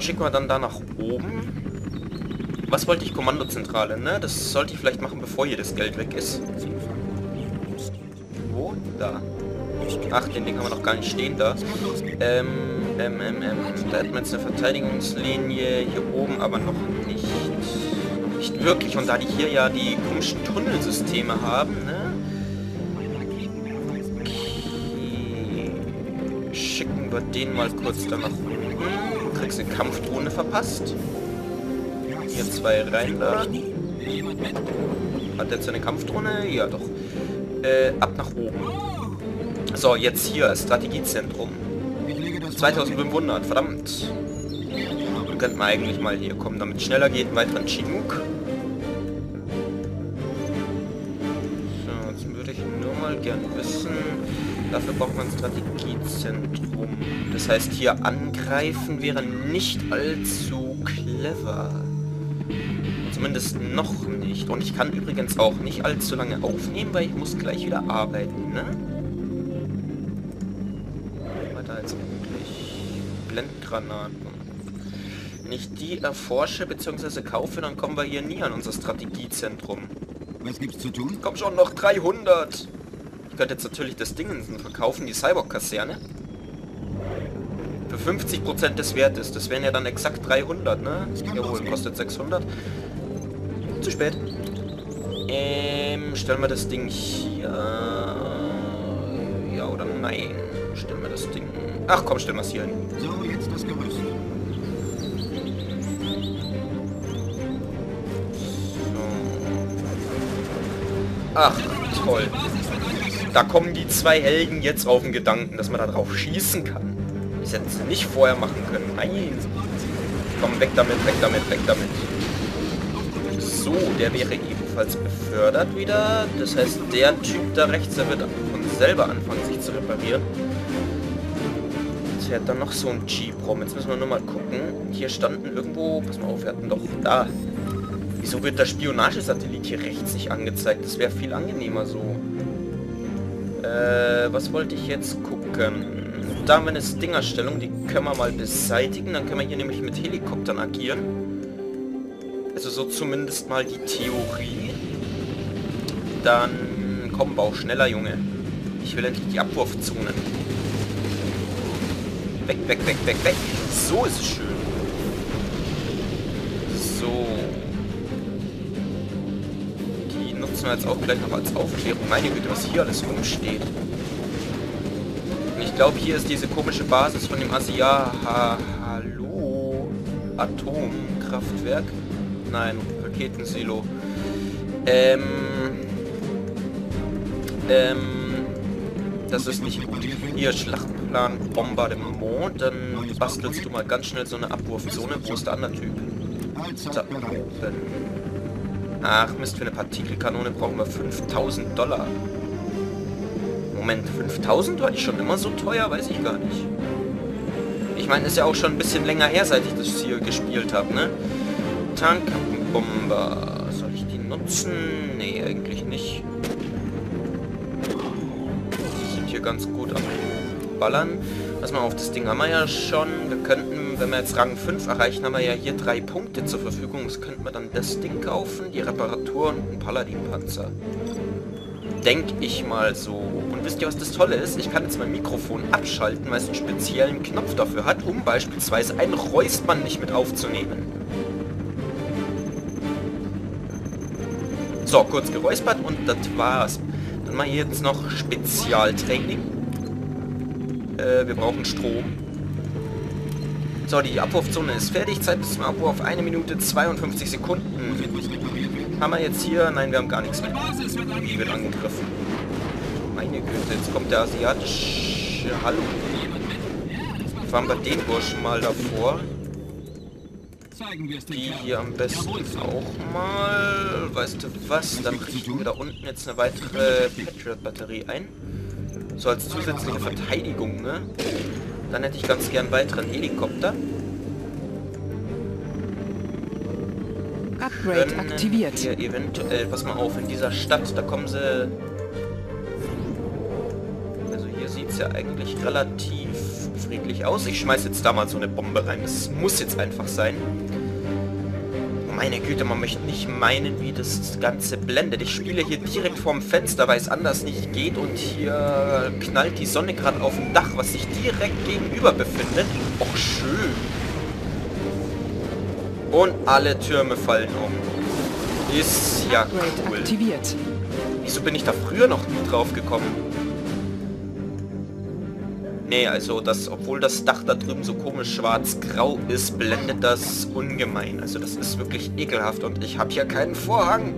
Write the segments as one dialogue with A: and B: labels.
A: den schicken wir dann da nach oben. Was wollte ich? Kommandozentrale, ne? Das sollte ich vielleicht machen, bevor hier das Geld weg ist. Wo? Da. Ach, den Ding haben wir noch gar nicht stehen da. Ähm, ähm, ähm, ähm, da hätten wir jetzt eine Verteidigungslinie hier oben, aber noch nicht. Nicht wirklich. Und da die hier ja die komischen Tunnelsysteme haben, ne? Okay. Schicken wir den mal kurz da nach unten. Eine Kampfdrohne verpasst. Hier zwei rein da. Hat jetzt eine Kampfdrohne? Ja, doch. Äh, ab nach oben. So, jetzt hier, Strategiezentrum. 2500, verdammt. Wir könnten eigentlich mal hier kommen, damit schneller geht, einen weiteren Chinook. Dafür braucht man ein Strategiezentrum. Das heißt, hier angreifen wäre nicht allzu clever. Zumindest noch nicht. Und ich kann übrigens auch nicht allzu lange aufnehmen, weil ich muss gleich wieder arbeiten, ne? da jetzt eigentlich? Blendgranaten. Wenn ich die erforsche bzw. kaufe, dann kommen wir hier nie an unser Strategiezentrum.
B: Was gibt's zu tun?
A: Komm schon, noch 300! Ich könnte jetzt natürlich das Ding verkaufen, die Cyborg-Kaserne. Für 50% des Wertes. Das wären ja dann exakt 300, ne? Jawohl, kostet 600. Zu spät. Ähm, stellen wir das Ding hier... Ja oder nein? Stellen wir das Ding... Ach komm, stellen wir es hier hin.
B: So, jetzt das Gerüst.
A: Ach, toll. Da kommen die zwei Helden jetzt auf den Gedanken, dass man da drauf schießen kann. Das hätten sie nicht vorher machen können. Nein. Komm, weg damit, weg damit, weg damit. So, der wäre ebenfalls befördert wieder. Das heißt, der Typ da rechts, der wird von selber anfangen, sich zu reparieren. Jetzt fährt dann noch so ein Jeep rum. Jetzt müssen wir nur mal gucken. Hier standen irgendwo... Pass mal auf, wir hatten doch da... Wieso wird der Spionagesatellit hier rechts nicht angezeigt? Das wäre viel angenehmer so. Äh, was wollte ich jetzt gucken? Da haben wir eine Stingerstellung, die können wir mal beseitigen. Dann können wir hier nämlich mit Helikoptern agieren. Also so zumindest mal die Theorie. Dann komm, bau schneller, Junge. Ich will endlich die Abwurfzonen. Weg, weg, weg, weg, weg. So ist es schön. So. Nutzen wir jetzt auch gleich noch als Aufklärung. Meine Güte, was hier alles rumsteht. Und ich glaube, hier ist diese komische Basis von dem Asia... Ha Hallo? Atomkraftwerk? Nein, Raketensilo. Ähm... Ähm... Das ist nicht gut. Hier, Schlachtplan Bombardement. Dann bastelst du mal ganz schnell so eine Abwurfzone. Wo ist der andere Typ? Da. Ach Mist, für eine Partikelkanone brauchen wir 5000 Dollar. Moment, 5000 war die schon immer so teuer? Weiß ich gar nicht. Ich meine, ist ja auch schon ein bisschen länger her, seit ich das hier gespielt habe, ne? Tankbomber. Soll ich die nutzen? Nee, eigentlich nicht. Die sind hier ganz gut am Ballern. Pass mal auf, das Ding haben wir ja schon. Wir könnten, wenn wir jetzt Rang 5 erreichen, haben wir ja hier drei Punkte zur Verfügung. Das könnten wir dann das Ding kaufen, die Reparatur und einen Paladin-Panzer. Denke ich mal so. Und wisst ihr, was das Tolle ist? Ich kann jetzt mein Mikrofon abschalten, weil es einen speziellen Knopf dafür hat, um beispielsweise ein Räuspern nicht mit aufzunehmen. So, kurz geräuspert und das war's. Dann mal jetzt noch Spezialtraining. Äh, wir brauchen Strom. So, die Abwurfzone ist fertig. Zeit bis zum Abwurf 1 Minute 52 Sekunden. Haben wir jetzt hier... Nein, wir haben gar nichts mehr. Die wird angegriffen. Meine Güte, jetzt kommt der asiatische... Hallo. Fahren wir den Burschen mal davor. Die hier am besten auch mal. Weißt du was? Dann richten wir da unten jetzt eine weitere Patriot-Batterie ein. So als zusätzliche Verteidigung, ne? Dann hätte ich ganz gern weiteren Helikopter.
C: Upgrade aktiviert.
A: Hier eventuell, pass mal auf, in dieser Stadt, da kommen sie... Also hier sieht es ja eigentlich relativ friedlich aus. Ich schmeiß jetzt da mal so eine Bombe rein. Das muss jetzt einfach sein. Meine Güte, man möchte nicht meinen, wie das Ganze blendet. Ich spiele hier direkt vorm Fenster, weil es anders nicht geht. Und hier knallt die Sonne gerade auf dem Dach, was sich direkt gegenüber befindet. Och, schön. Und alle Türme fallen um. Ist ja cool.
C: aktiviert.
A: Wieso bin ich da früher noch nie drauf gekommen? Nee, also das, obwohl das Dach da drüben so komisch schwarz-grau ist, blendet das ungemein. Also das ist wirklich ekelhaft und ich habe hier keinen Vorhang.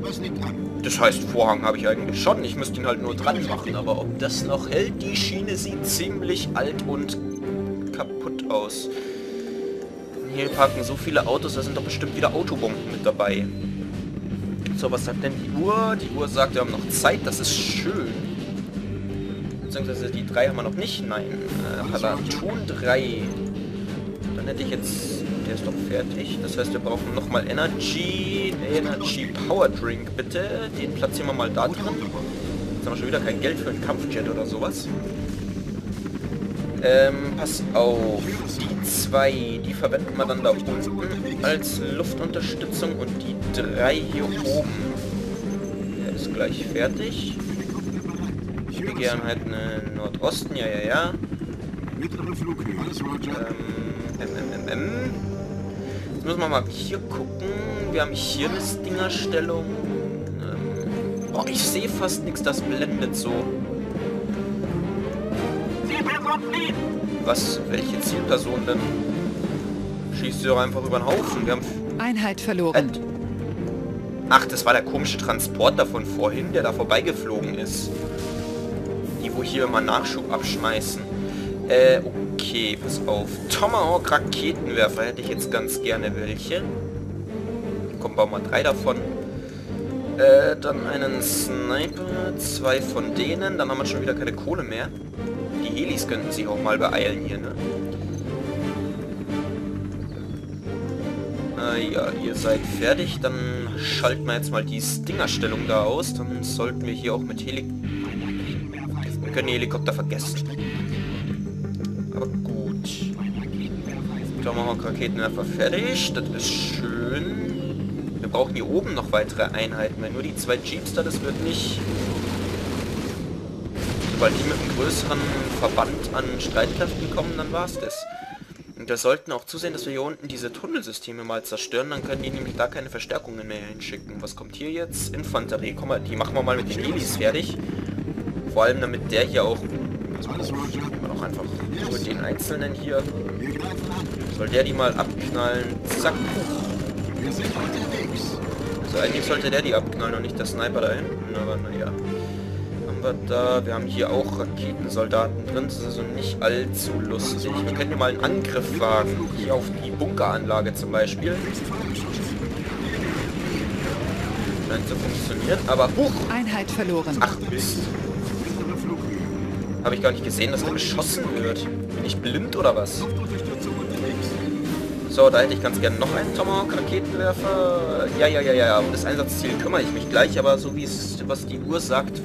B: Was liegt an?
A: Das heißt, Vorhang habe ich eigentlich schon. Ich müsste ihn halt nur dran machen. Aber ob das noch hält, die Schiene sieht ziemlich alt und kaputt aus. Hier parken so viele Autos, da sind doch bestimmt wieder Autobomben mit dabei. So, was sagt denn die Uhr? Die Uhr sagt, wir haben noch Zeit, das ist schön. Beziehungsweise die drei haben wir noch nicht. Nein, äh, Palatun 3. Dann hätte ich jetzt... Der ist doch fertig. Das heißt, wir brauchen nochmal Energy. Energy Power Drink, bitte. Den platzieren wir mal da drin. Jetzt haben wir schon wieder kein Geld für einen Kampfjet oder sowas. Ähm, pass auf. Die zwei, die verwenden wir dann da unten als Luftunterstützung und die drei hier oben. Der ist gleich fertig. Gerne halt einen Nordosten, ja, ja, ja.
B: Mittlere Flughöhe. Alles Roger.
A: Ähm, M, M, M, M. Jetzt müssen wir mal hier gucken. Wir haben hier eine Stingerstellung. Ähm, oh, ich sehe fast nichts, das blendet so. Was? Welche Zielperson denn? Schießt sie doch einfach über den Haufen. Wir haben...
C: Einheit verloren.
A: Äh, Ach, das war der komische Transporter von vorhin, der da vorbeigeflogen ist. Wo hier immer Nachschub abschmeißen. Äh, okay, pass auf. Tomahawk Raketenwerfer hätte ich jetzt ganz gerne welche. Kommen wir mal drei davon. Äh, dann einen Sniper, zwei von denen. Dann haben wir schon wieder keine Kohle mehr. Die Helis könnten sich auch mal beeilen hier, ne? Äh, ja, ihr seid fertig. Dann schalten wir jetzt mal die Stingerstellung da aus. Dann sollten wir hier auch mit Heli... Wir können die Helikopter vergessen. Aber gut. Tomahawk Raketenwerfer fertig. Das ist schön. Wir brauchen hier oben noch weitere Einheiten. Wenn nur die zwei Jeeps da, das wird nicht... Sobald die mit einem größeren Verband an Streitkräften kommen, dann war's das. Und wir sollten auch zusehen, dass wir hier unten diese Tunnelsysteme mal zerstören. Dann können die nämlich da keine Verstärkungen mehr hinschicken. Was kommt hier jetzt? Infanterie. Komm mal, die machen wir mal mit den Helis fertig. Vor allem damit der hier auch... Wir doch einfach nur den Einzelnen hier. Soll der die mal abknallen? Zack. Also eigentlich sollte der die abknallen und nicht der Sniper da hinten. Aber naja. Haben wir da... Wir haben hier auch Raketensoldaten drin. Das ist also nicht allzu lustig. Wir können hier mal einen Angriff wagen. Hier auf die Bunkeranlage zum Beispiel. Scheint zu funktionieren. Aber huch!
C: Einheit verloren.
A: Ach Mist. Habe ich gar nicht gesehen, dass der beschossen wird. Bin ich blind oder was? So, da hätte ich ganz gerne noch einen Tomahawk-Raketenwerfer. Ja, ja, ja, ja, um das Einsatzziel kümmere ich mich gleich, aber so wie es, was die Uhr sagt,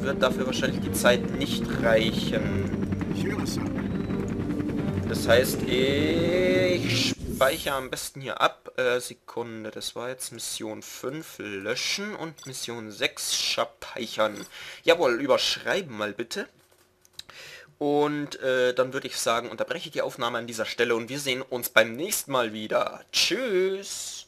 A: wird dafür wahrscheinlich die Zeit nicht reichen. Das heißt, ich speichere am besten hier ab. Äh, Sekunde, das war jetzt Mission 5 löschen und Mission 6 speichern. Jawohl, überschreiben mal bitte. Und äh, dann würde ich sagen, unterbreche die Aufnahme an dieser Stelle und wir sehen uns beim nächsten Mal wieder. Tschüss!